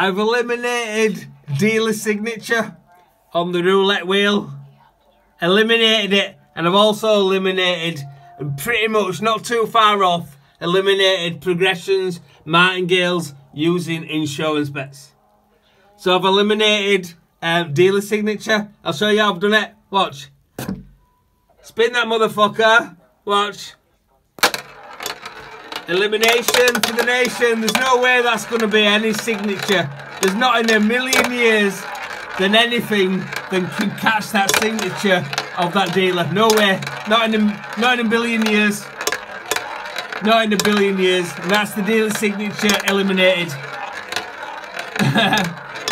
I've eliminated dealer signature on the roulette wheel. Eliminated it. And I've also eliminated, pretty much not too far off, eliminated progressions, martingales using insurance bets. So I've eliminated um, dealer signature. I'll show you how I've done it. Watch. Spin that motherfucker. Watch. Elimination for the nation. There's no way that's going to be any signature. There's not in a million years than anything that can catch that signature of that dealer. No way. Not in a, not in a billion years. Not in a billion years. And that's the dealer signature eliminated.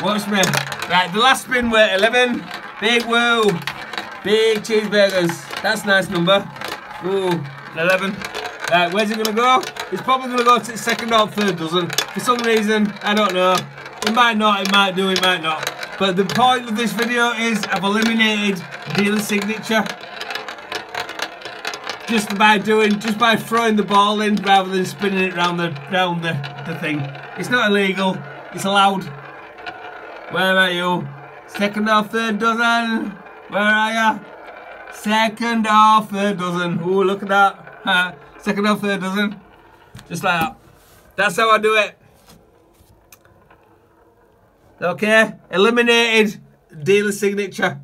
Watch me. Right, the last spin were 11. Big woo. Big cheeseburgers. That's a nice number. Ooh, 11. Right, where's it going to go? It's probably going to go to the second or third dozen. For some reason, I don't know. It might not, it might do, it might not. But the point of this video is I've eliminated dealer signature. Just by doing, just by throwing the ball in rather than spinning it round the, round the, the thing. It's not illegal, it's allowed. Where are you? Second or third dozen? Where are ya? Second or third dozen. Ooh, look at that. Second or third dozen. Just like that. That's how I do it. Okay, eliminated dealer signature.